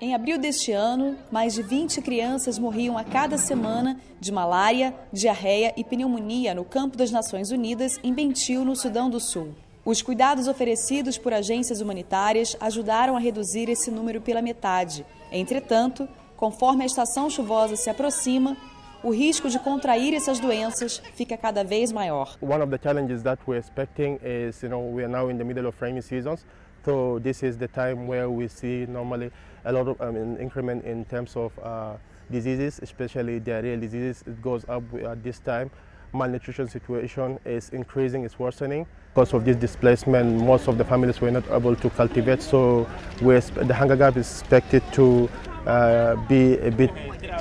Em abril deste ano, mais de 20 crianças morriam a cada semana de malária, diarreia e pneumonia no campo das Nações Unidas, em Bentil, no Sudão do Sul. Os cuidados oferecidos por agências humanitárias ajudaram a reduzir esse número pela metade. Entretanto, conforme a estação chuvosa se aproxima, o risco de contrair essas doenças fica cada vez maior. One of the challenges that we're expecting is, you know, we are now in the middle of rainy seasons. So this is the time where we see normally a lot of um, an increment in terms of uh, diseases, especially diarrheal diseases. It goes up at this time. Malnutrition situation is increasing, it's worsening. Because of this displacement, most of the families were not able to cultivate, so the hunger gap is expected to uh, be a bit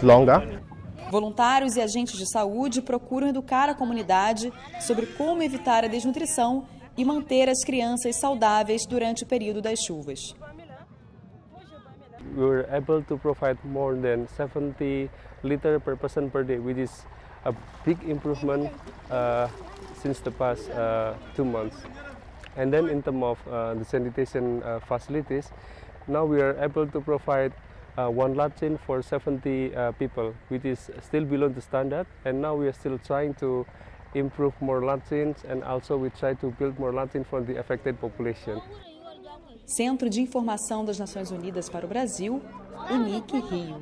longer. Voluntários e agentes de saúde procuram educar a comunidade sobre como evitar a desnutrição e manter as crianças saudáveis durante o período das chuvas. We were able to provide more than 70 liters per person per day, which is a big improvement uh, since the past uh, two months. And then in terms of uh, the sanitation uh, facilities, now we are able to provide uh, one latrine for 70 uh, people, which is still below the standard. And now we are still trying to improve more latrines and also we try to build more for the affected population. Centro de Informação das Nações Unidas para o Brasil, UNIC Rio.